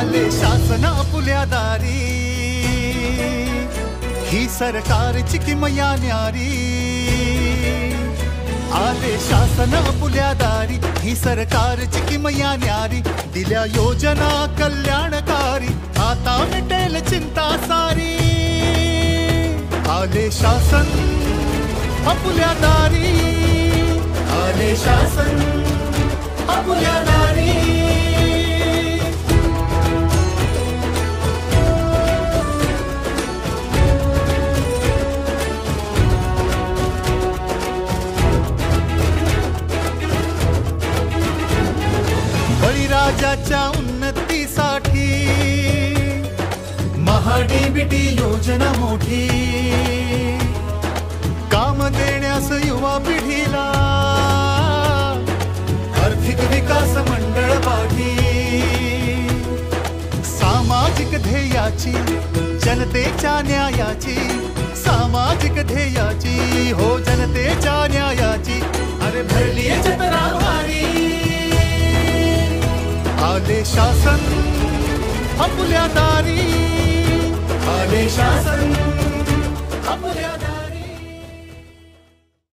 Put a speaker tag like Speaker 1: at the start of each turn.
Speaker 1: शासन आपल्या दारी ही सरकारची किमया न्यारी. आले शासन आपल्या दारी ही सरकारची किमया न्यारी. दिल्या योजना कल्याणकारी आता मिटेल चिंता सारी आले शासन आपल्या दारी आले शासन आपल्या बळीराजाच्या उन्नतीसाठी. महाडीबीटी योजना मोठी. काम देण्यास युवा पिढीला. आर्थिक विकास मंडळ पाठी. सामाजिक ध्येयाची जनतेच्या न्यायाची सामाजिक ध्येयाची हो आले शासन आपल्या दारी आले शासन आपल्या दारी